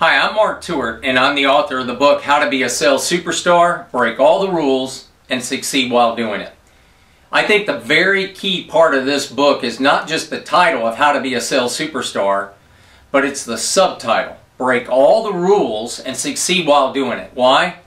Hi, I'm Mark Tewart, and I'm the author of the book How to Be a Sales Superstar, Break All the Rules, and Succeed While Doing It. I think the very key part of this book is not just the title of How to Be a Sales Superstar, but it's the subtitle Break All the Rules and Succeed While Doing It. Why?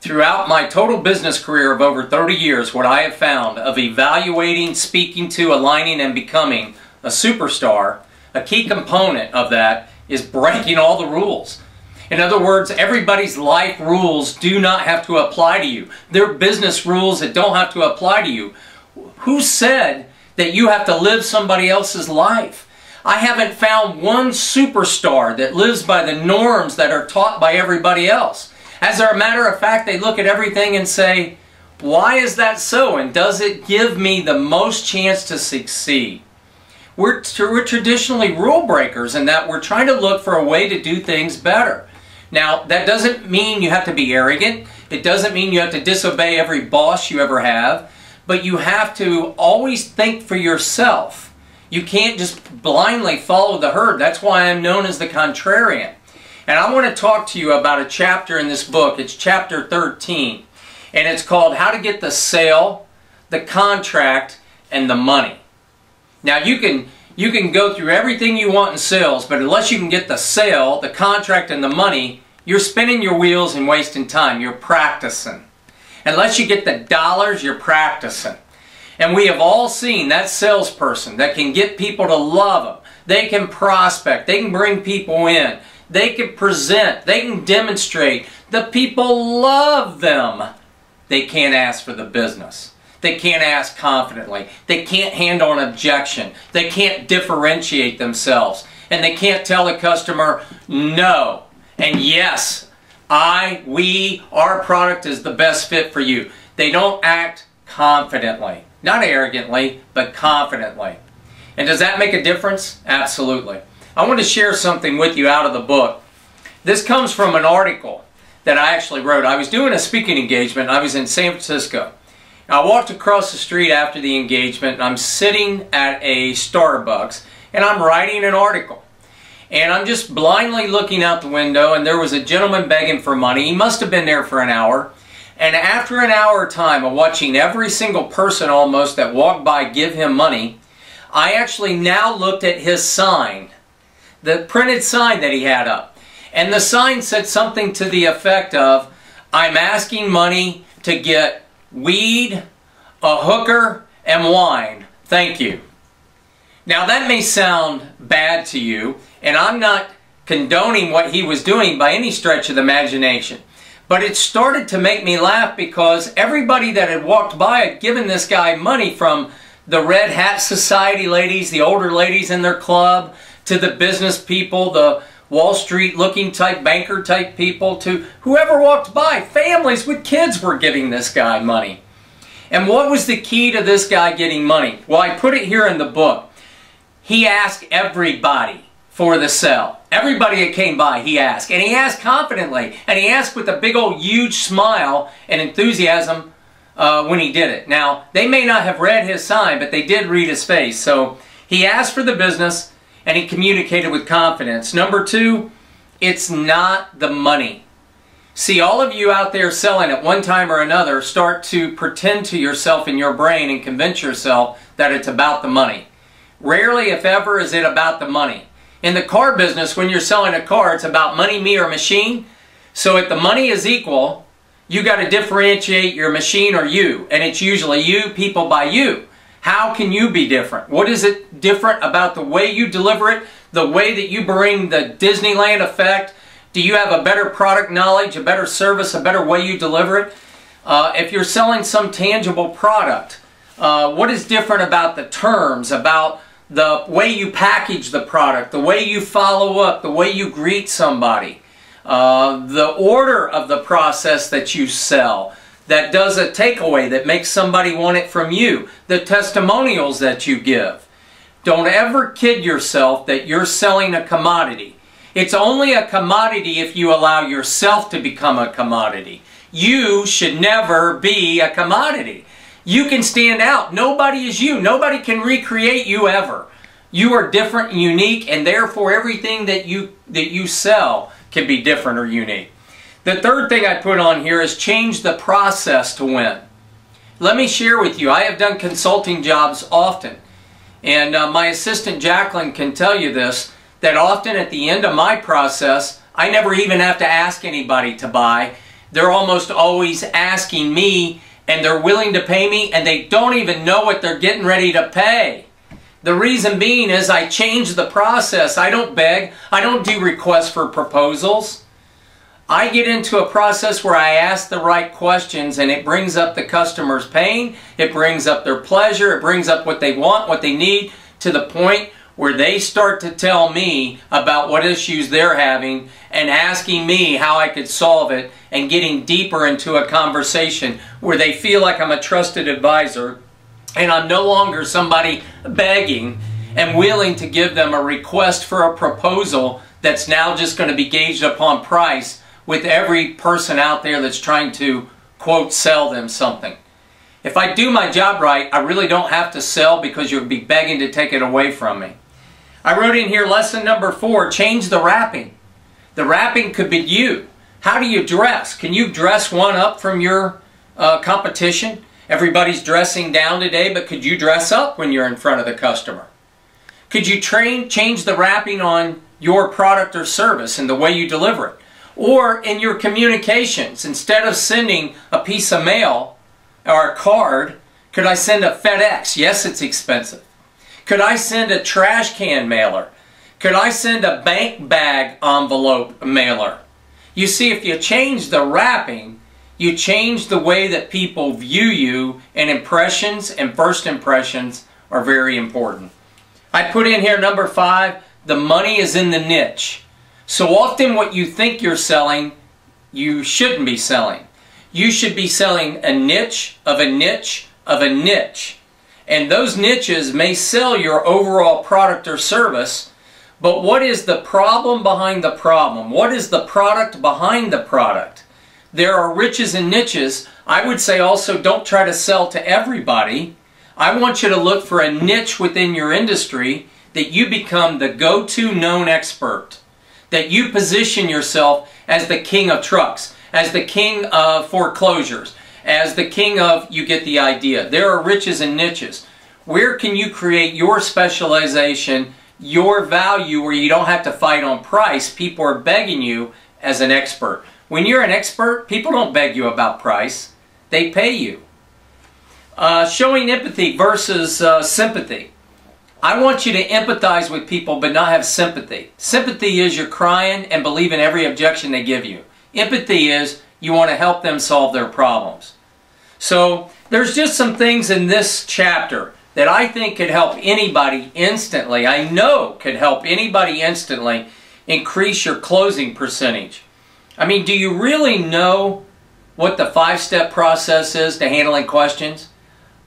Throughout my total business career of over 30 years, what I have found of evaluating, speaking to, aligning, and becoming a superstar, a key component of that is breaking all the rules. In other words, everybody's life rules do not have to apply to you. They're business rules that don't have to apply to you. Who said that you have to live somebody else's life? I haven't found one superstar that lives by the norms that are taught by everybody else. As a matter of fact, they look at everything and say, why is that so? And does it give me the most chance to succeed? We're, we're traditionally rule breakers in that we're trying to look for a way to do things better. Now, that doesn't mean you have to be arrogant. It doesn't mean you have to disobey every boss you ever have. But you have to always think for yourself. You can't just blindly follow the herd. That's why I'm known as the contrarian. And I want to talk to you about a chapter in this book. It's chapter 13. And it's called How to Get the Sale, the Contract, and the Money. Now you can you can go through everything you want in sales, but unless you can get the sale, the contract, and the money, you're spinning your wheels and wasting time. You're practicing. Unless you get the dollars, you're practicing. And we have all seen that salesperson that can get people to love them. They can prospect. They can bring people in. They can present. They can demonstrate. The people love them. They can't ask for the business. They can't ask confidently. They can't handle an objection. They can't differentiate themselves. And they can't tell the customer no. And yes, I, we, our product is the best fit for you. They don't act confidently. Not arrogantly, but confidently. And does that make a difference? Absolutely. I want to share something with you out of the book. This comes from an article that I actually wrote. I was doing a speaking engagement. I was in San Francisco. I walked across the street after the engagement and I'm sitting at a Starbucks and I'm writing an article. And I'm just blindly looking out the window and there was a gentleman begging for money. He must have been there for an hour. And after an hour time of watching every single person almost that walked by give him money, I actually now looked at his sign, the printed sign that he had up. And the sign said something to the effect of, I'm asking money to get weed, a hooker, and wine. Thank you. Now that may sound bad to you, and I'm not condoning what he was doing by any stretch of the imagination. But it started to make me laugh because everybody that had walked by had given this guy money from the Red Hat Society ladies, the older ladies in their club, to the business people, the Wall Street looking type, banker type people to whoever walked by. Families with kids were giving this guy money. And what was the key to this guy getting money? Well, I put it here in the book. He asked everybody for the sell. Everybody that came by, he asked. And he asked confidently. And he asked with a big old huge smile and enthusiasm uh, when he did it. Now, they may not have read his sign, but they did read his face. So he asked for the business and he communicated with confidence. Number two, it's not the money. See, all of you out there selling at one time or another start to pretend to yourself in your brain and convince yourself that it's about the money. Rarely, if ever, is it about the money. In the car business, when you're selling a car, it's about money, me, or machine. So if the money is equal, you got to differentiate your machine or you. And it's usually you, people buy you. How can you be different? What is it different about the way you deliver it, the way that you bring the Disneyland effect? Do you have a better product knowledge, a better service, a better way you deliver it? Uh, if you're selling some tangible product, uh, what is different about the terms, about the way you package the product, the way you follow up, the way you greet somebody, uh, the order of the process that you sell, that does a takeaway that makes somebody want it from you, the testimonials that you give. Don't ever kid yourself that you're selling a commodity. It's only a commodity if you allow yourself to become a commodity. You should never be a commodity. You can stand out. Nobody is you. Nobody can recreate you ever. You are different and unique and therefore everything that you that you sell can be different or unique. The third thing I put on here is change the process to win. Let me share with you, I have done consulting jobs often. And uh, my assistant Jacqueline can tell you this, that often at the end of my process, I never even have to ask anybody to buy. They're almost always asking me and they're willing to pay me and they don't even know what they're getting ready to pay. The reason being is I change the process. I don't beg. I don't do requests for proposals. I get into a process where I ask the right questions and it brings up the customer's pain, it brings up their pleasure, it brings up what they want, what they need, to the point where they start to tell me about what issues they're having and asking me how I could solve it and getting deeper into a conversation where they feel like I'm a trusted advisor and I'm no longer somebody begging and willing to give them a request for a proposal that's now just going to be gauged upon price with every person out there that's trying to, quote, sell them something. If I do my job right, I really don't have to sell because you'll be begging to take it away from me. I wrote in here lesson number four, change the wrapping. The wrapping could be you. How do you dress? Can you dress one up from your uh, competition? Everybody's dressing down today, but could you dress up when you're in front of the customer? Could you train, change the wrapping on your product or service and the way you deliver it? Or in your communications, instead of sending a piece of mail or a card, could I send a FedEx? Yes, it's expensive. Could I send a trash can mailer? Could I send a bank bag envelope mailer? You see, if you change the wrapping, you change the way that people view you, and impressions and first impressions are very important. I put in here number five, the money is in the niche. So often what you think you're selling, you shouldn't be selling. You should be selling a niche of a niche of a niche. And those niches may sell your overall product or service, but what is the problem behind the problem? What is the product behind the product? There are riches and niches. I would say also don't try to sell to everybody. I want you to look for a niche within your industry that you become the go-to known expert that you position yourself as the king of trucks, as the king of foreclosures, as the king of, you get the idea. There are riches and niches. Where can you create your specialization, your value where you don't have to fight on price? People are begging you as an expert. When you're an expert, people don't beg you about price. They pay you. Uh, showing empathy versus uh, sympathy. I want you to empathize with people but not have sympathy. Sympathy is you're crying and believe in every objection they give you. Empathy is you want to help them solve their problems. So there's just some things in this chapter that I think could help anybody instantly. I know could help anybody instantly increase your closing percentage. I mean, do you really know what the five-step process is to handling questions?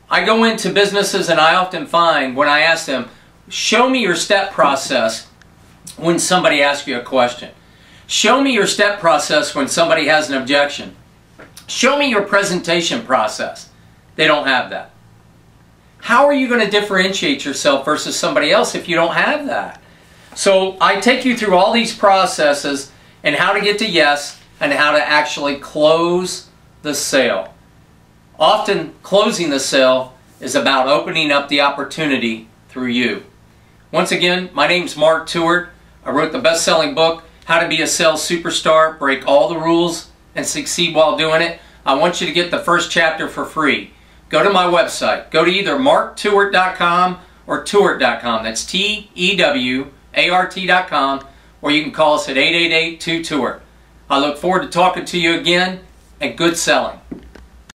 I go into businesses and I often find when I ask them, show me your step process when somebody asks you a question. Show me your step process when somebody has an objection. Show me your presentation process. They don't have that. How are you going to differentiate yourself versus somebody else if you don't have that? So I take you through all these processes and how to get to yes and how to actually close the sale. Often closing the sale is about opening up the opportunity through you. Once again, my name is Mark Tewart. I wrote the best-selling book, How to Be a Sales Superstar, Break All the Rules, and Succeed While Doing It. I want you to get the first chapter for free. Go to my website. Go to either marktewart.com or tewart.com. That's T-E-W-A-R-T.com or you can call us at 888-2-TEWART. I look forward to talking to you again and good selling.